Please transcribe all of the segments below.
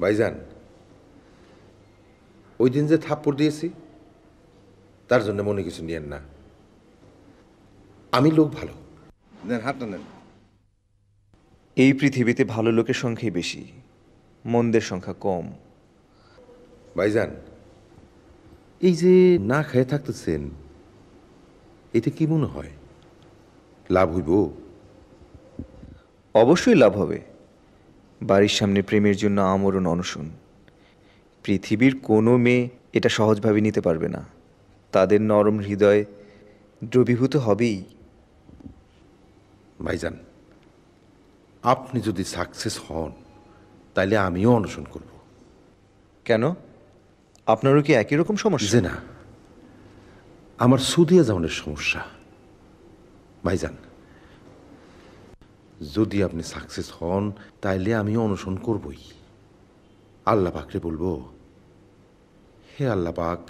ভাইজান ওই দিন যে থাপ্পড় দিয়েছি তার জন্য মনে কিছু নিয়েন না। আমি লোক ভালো। নেন হাতটা নেন। এই পৃথিবীতে ভালো লোকের সংখ্যাই বেশি মন্দের সংখ্যা কম। ভাইজান এই যে না খেয়ে থাকতেছেন এতে কি মনে হয়? লাভ হইব? অবশ্যই লাভ হবে। বাড়ির সামনে প্রেমের জন্য আমরণ অনশন। পৃথিবীর কোনো মেয়ে এটা সহজভাবে নিতে পারবে না। তাদের নরম হৃদয় দ্রবীভূত হবেই। ভাইজান আপনি যদি সাকসেস হন তাইলে আমিও অনশন করব। কেন? আপনারও কি একই রকম সমস্যা? যে না আমার সুদিয়া যাওয়ানের সমস্যা। ভাইজান যদি আপনি সাকসেস হন, তাইলে আমি অনুসরণ করবই। আল্লাহ পাকরে বলব, হে আল্লাহ পাক,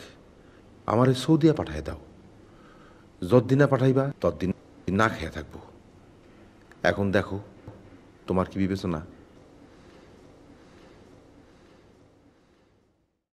আমারে সৌদিয়া পাঠায় দাও। যদ্দিনা পাঠাইবা, ততদিন না খেয়ে থাকব। এখন দেখো, তোমার কি বিবেচনা?